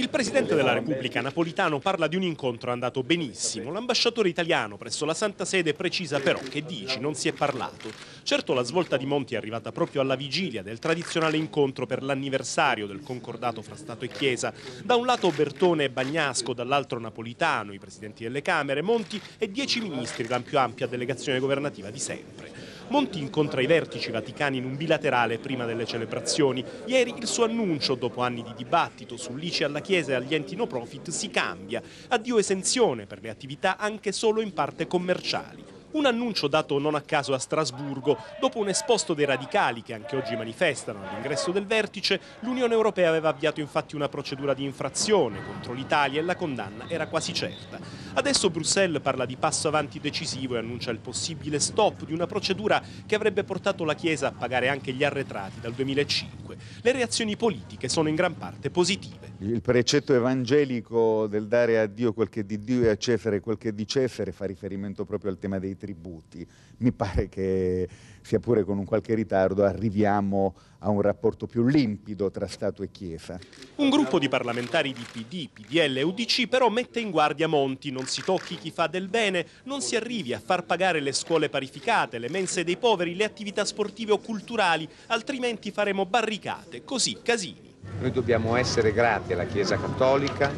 Il Presidente della Repubblica Napolitano parla di un incontro andato benissimo. L'ambasciatore italiano presso la Santa Sede precisa però che dici non si è parlato. Certo la svolta di Monti è arrivata proprio alla vigilia del tradizionale incontro per l'anniversario del concordato fra Stato e Chiesa. Da un lato Bertone e Bagnasco, dall'altro Napolitano, i presidenti delle Camere, Monti e dieci ministri, la più ampia delegazione governativa di sempre. Monti incontra i vertici vaticani in un bilaterale prima delle celebrazioni. Ieri il suo annuncio, dopo anni di dibattito sull'ICI alla Chiesa e agli enti no profit, si cambia. Addio esenzione per le attività anche solo in parte commerciali. Un annuncio dato non a caso a Strasburgo, dopo un esposto dei radicali che anche oggi manifestano all'ingresso del vertice, l'Unione Europea aveva avviato infatti una procedura di infrazione contro l'Italia e la condanna era quasi certa. Adesso Bruxelles parla di passo avanti decisivo e annuncia il possibile stop di una procedura che avrebbe portato la Chiesa a pagare anche gli arretrati dal 2005. Le reazioni politiche sono in gran parte positive. Il precetto evangelico del dare a Dio quel che di Dio e a Cefere quel che di Cefere fa riferimento proprio al tema dei tributi. Mi pare che, sia pure con un qualche ritardo, arriviamo a un rapporto più limpido tra Stato e Chiesa. Un gruppo di parlamentari di PD, PDL e UDC però mette in guardia Monti, non si tocchi chi fa del bene, non si arrivi a far pagare le scuole parificate, le mense dei poveri, le attività sportive o culturali, altrimenti faremo barricate, così casini. Noi dobbiamo essere grati alla Chiesa Cattolica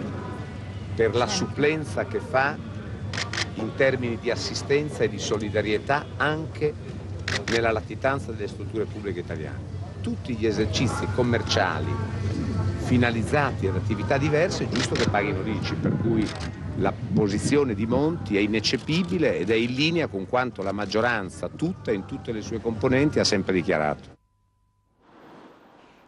per la supplenza che fa in termini di assistenza e di solidarietà anche nella latitanza delle strutture pubbliche italiane. Tutti gli esercizi commerciali finalizzati ad attività diverse è giusto che paghino l'ICI, per cui la posizione di Monti è ineccepibile ed è in linea con quanto la maggioranza tutta in tutte le sue componenti ha sempre dichiarato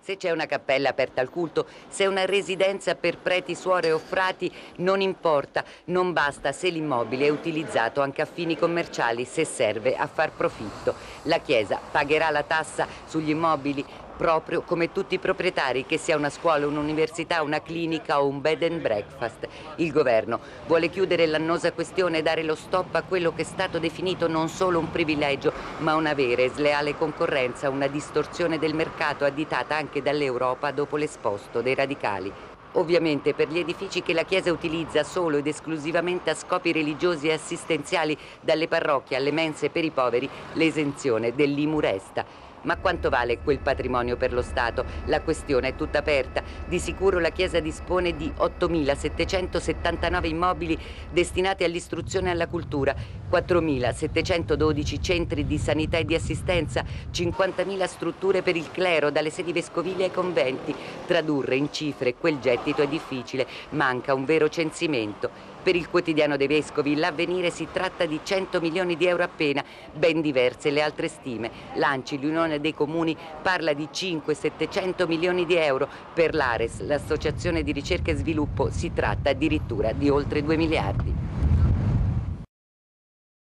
se c'è una cappella aperta al culto, se è una residenza per preti, suore o frati, non importa, non basta se l'immobile è utilizzato anche a fini commerciali, se serve a far profitto. La Chiesa pagherà la tassa sugli immobili proprio come tutti i proprietari, che sia una scuola, un'università, una clinica o un bed and breakfast. Il governo vuole chiudere l'annosa questione e dare lo stop a quello che è stato definito non solo un privilegio, ma una vera e sleale concorrenza, una distorsione del mercato additata anche dall'Europa dopo l'esposto dei radicali. Ovviamente per gli edifici che la Chiesa utilizza solo ed esclusivamente a scopi religiosi e assistenziali, dalle parrocchie alle mense per i poveri, l'esenzione dell'IMU resta. Ma quanto vale quel patrimonio per lo Stato? La questione è tutta aperta. Di sicuro la Chiesa dispone di 8.779 immobili destinati all'istruzione e alla cultura, 4.712 centri di sanità e di assistenza, 50.000 strutture per il clero, dalle sedi vescovili ai conventi. Tradurre in cifre quel gettito è difficile, manca un vero censimento. Per il quotidiano dei vescovi l'avvenire si tratta di 100 milioni di euro appena, ben diverse le altre stime. L'Anci, l'Unione dei Comuni, parla di 5-700 milioni di euro. Per l'Ares, l'Associazione di Ricerca e Sviluppo, si tratta addirittura di oltre 2 miliardi.